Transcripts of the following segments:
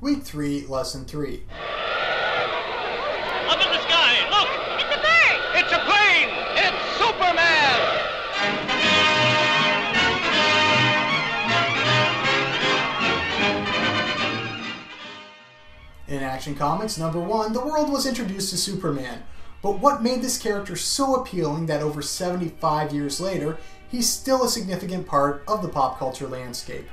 Week 3, Lesson 3. Up in the sky, look! It's a bird! It's a plane! It's Superman! In Action Comics number 1, the world was introduced to Superman. But what made this character so appealing that over 75 years later, he's still a significant part of the pop culture landscape?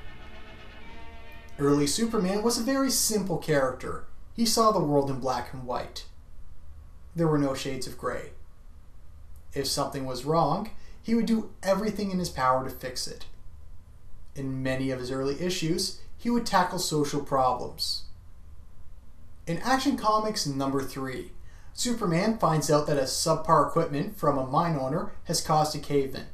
Early Superman was a very simple character. He saw the world in black and white. There were no shades of gray. If something was wrong, he would do everything in his power to fix it. In many of his early issues, he would tackle social problems. In Action Comics number 3, Superman finds out that a subpar equipment from a mine owner has caused a cave in.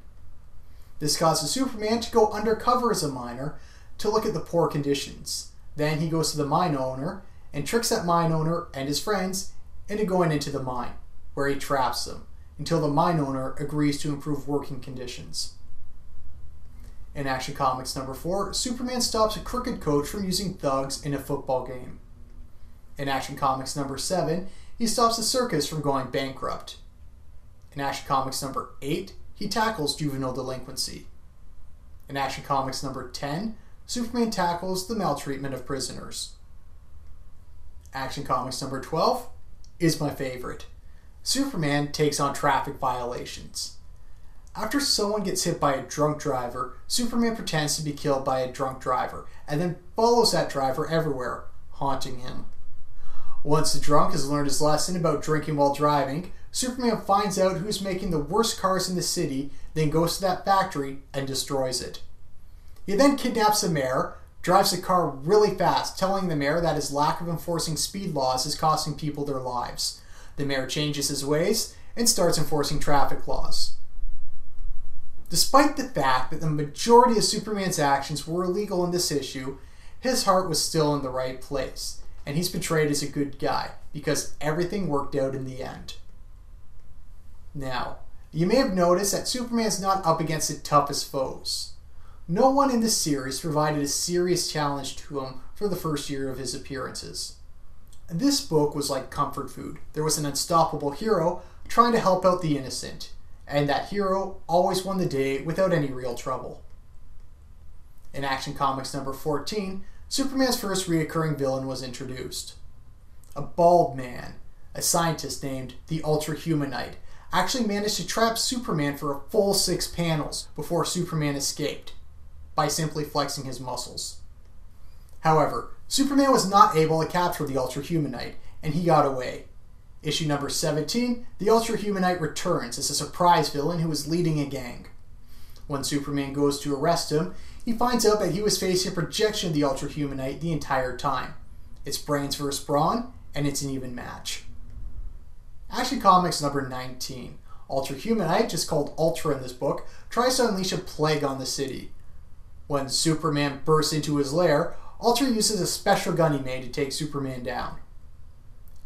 This causes Superman to go undercover as a miner to look at the poor conditions. Then he goes to the mine owner and tricks that mine owner and his friends into going into the mine, where he traps them until the mine owner agrees to improve working conditions. In Action Comics number 4, Superman stops a crooked coach from using thugs in a football game. In Action Comics number 7, he stops the circus from going bankrupt. In Action Comics number 8, he tackles juvenile delinquency. In Action Comics number 10, Superman tackles the maltreatment of prisoners. Action Comics number 12 is my favorite. Superman takes on traffic violations. After someone gets hit by a drunk driver, Superman pretends to be killed by a drunk driver and then follows that driver everywhere, haunting him. Once the drunk has learned his lesson about drinking while driving, Superman finds out who's making the worst cars in the city, then goes to that factory and destroys it. He then kidnaps the mayor, drives the car really fast, telling the mayor that his lack of enforcing speed laws is costing people their lives. The mayor changes his ways and starts enforcing traffic laws. Despite the fact that the majority of Superman's actions were illegal in this issue, his heart was still in the right place, and he's portrayed as a good guy because everything worked out in the end. Now, you may have noticed that Superman's not up against the toughest foes. No one in this series provided a serious challenge to him for the first year of his appearances. This book was like comfort food. There was an unstoppable hero trying to help out the innocent, and that hero always won the day without any real trouble. In Action Comics number 14, Superman's first reoccurring villain was introduced. A bald man, a scientist named the Ultra Humanite, actually managed to trap Superman for a full six panels before Superman escaped by simply flexing his muscles. However, Superman was not able to capture the Ultra Humanite, and he got away. Issue number 17, the Ultra Humanite returns as a surprise villain who is leading a gang. When Superman goes to arrest him, he finds out that he was facing a projection of the Ultra Humanite the entire time. It's brains versus brawn, and it's an even match. Action Comics number 19. Ultra Humanite, just called Ultra in this book, tries to unleash a plague on the city. When Superman bursts into his lair, Ultra uses a special gun he made to take Superman down.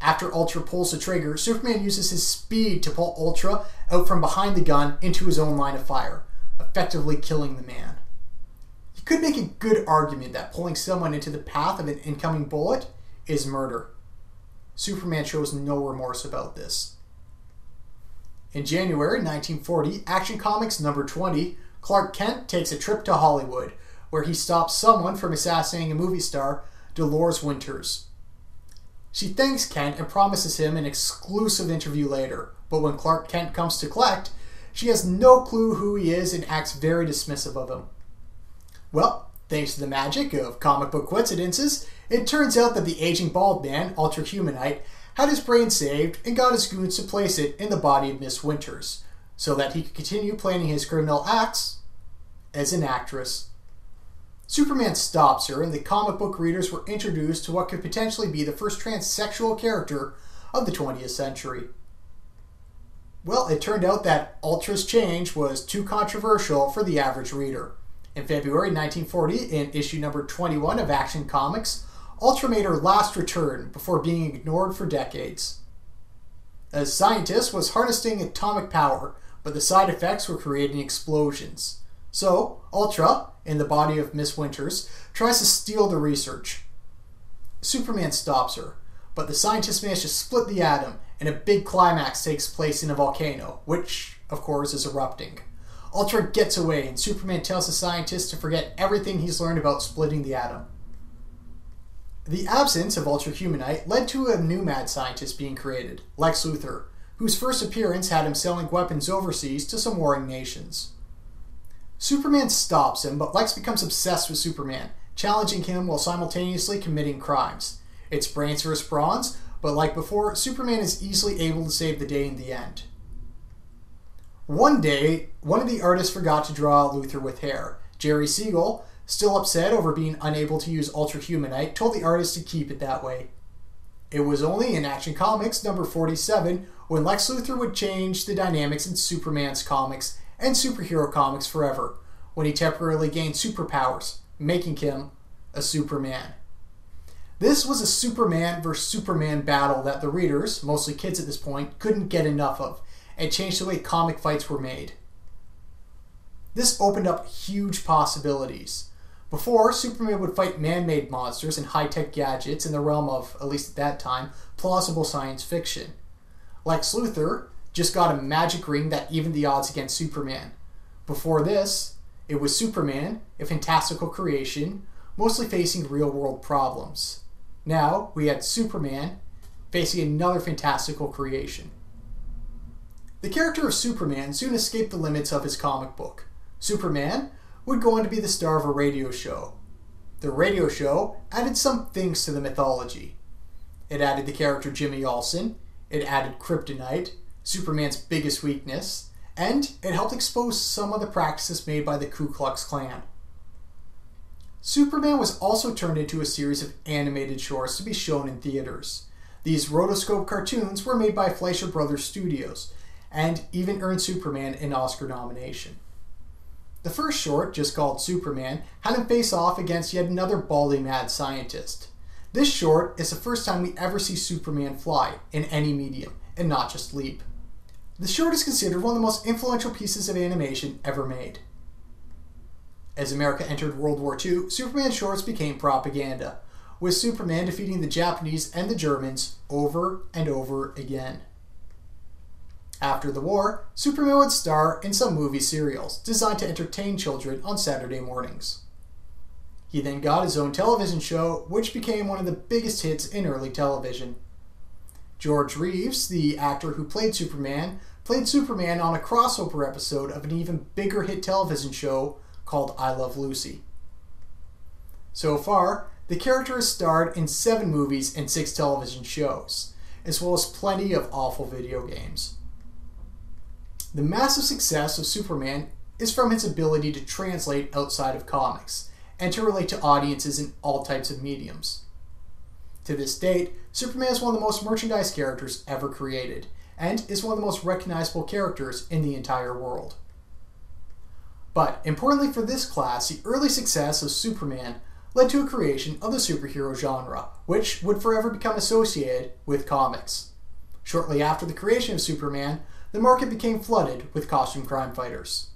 After Ultra pulls the trigger, Superman uses his speed to pull Ultra out from behind the gun into his own line of fire, effectively killing the man. You could make a good argument that pulling someone into the path of an incoming bullet is murder. Superman shows no remorse about this. In January 1940, Action Comics number 20, Clark Kent takes a trip to Hollywood, where he stops someone from assassinating a movie star, Dolores Winters. She thanks Kent and promises him an exclusive interview later, but when Clark Kent comes to collect, she has no clue who he is and acts very dismissive of him. Well, thanks to the magic of comic book coincidences, it turns out that the aging bald man, Ultra Humanite, had his brain saved and got his goons to place it in the body of Miss Winters, so that he could continue planning his criminal acts as an actress. Superman stops her, and the comic book readers were introduced to what could potentially be the first transsexual character of the 20th century. Well, it turned out that Ultra's change was too controversial for the average reader. In February 1940, in issue number 21 of Action Comics, Ultra made her last return before being ignored for decades. A scientist was harnessing atomic power, but the side effects were creating explosions. So, Ultra, in the body of Miss Winters, tries to steal the research. Superman stops her, but the scientists manage to split the atom, and a big climax takes place in a volcano, which, of course, is erupting. Ultra gets away, and Superman tells the scientists to forget everything he's learned about splitting the atom. The absence of Ultra Humanite led to a new mad scientist being created, Lex Luthor, whose first appearance had him selling weapons overseas to some warring nations. Superman stops him, but Lex becomes obsessed with Superman, challenging him while simultaneously committing crimes. It's brains versus bronze, but like before, Superman is easily able to save the day in the end. One day, one of the artists forgot to draw Luthor with hair. Jerry Siegel, still upset over being unable to use Ultra Humanite, told the artist to keep it that way. It was only in Action Comics number 47 when Lex Luthor would change the dynamics in Superman's comics and superhero comics forever, when he temporarily gained superpowers, making him a Superman. This was a Superman versus Superman battle that the readers, mostly kids at this point, couldn't get enough of, and changed the way comic fights were made. This opened up huge possibilities. Before, Superman would fight man made monsters and high tech gadgets in the realm of, at least at that time, plausible science fiction. Lex Luthor just got a magic ring that evened the odds against Superman. Before this, it was Superman, a fantastical creation, mostly facing real world problems. Now we had Superman facing another fantastical creation. The character of Superman soon escaped the limits of his comic book. Superman would go on to be the star of a radio show. The radio show added some things to the mythology. It added the character Jimmy Olsen, it added kryptonite, Superman's biggest weakness, and it helped expose some of the practices made by the Ku Klux Klan. Superman was also turned into a series of animated shorts to be shown in theaters. These rotoscope cartoons were made by Fleischer Brothers Studios and even earned Superman an Oscar nomination. The first short, just called Superman, had him face off against yet another baldy mad scientist. This short is the first time we ever see Superman fly in any medium, and not just leap. The short is considered one of the most influential pieces of animation ever made. As America entered World War II, Superman shorts became propaganda, with Superman defeating the Japanese and the Germans over and over again. After the war, Superman would star in some movie serials designed to entertain children on Saturday mornings. He then got his own television show, which became one of the biggest hits in early television. George Reeves, the actor who played Superman, played Superman on a crossover episode of an even bigger hit television show called I Love Lucy. So far, the character has starred in seven movies and six television shows, as well as plenty of awful video games. The massive success of Superman is from his ability to translate outside of comics and to relate to audiences in all types of mediums. To this date, Superman is one of the most merchandise characters ever created, and is one of the most recognizable characters in the entire world. But importantly for this class, the early success of Superman led to a creation of the superhero genre, which would forever become associated with comics. Shortly after the creation of Superman, the market became flooded with costume crime fighters.